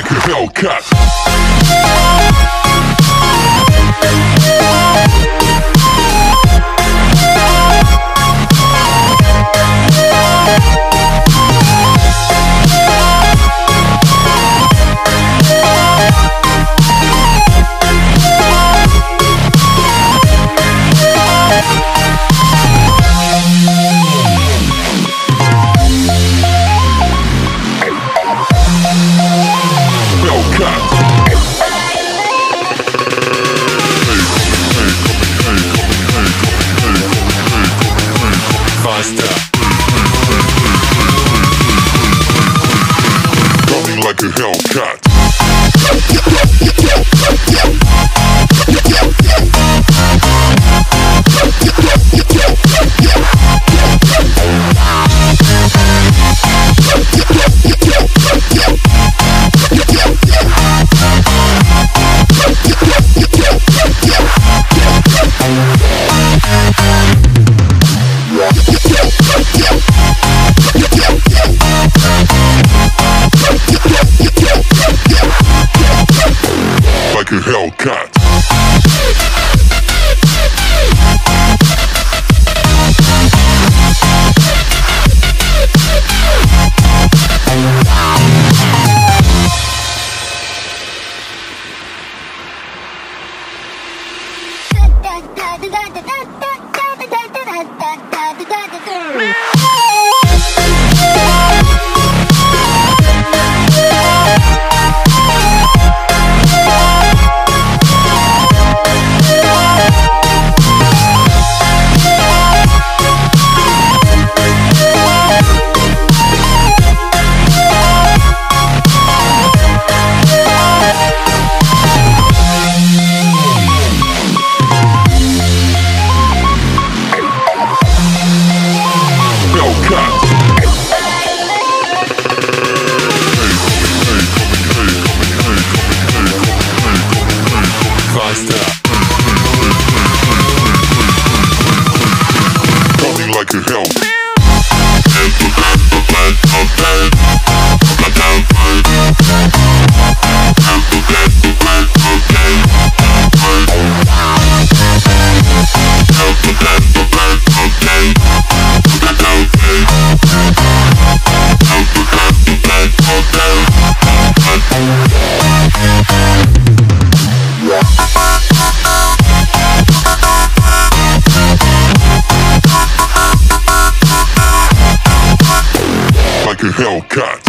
like a Hellcat. Like a Hellcat. Like Hellcat. Hellcat. Hellcat.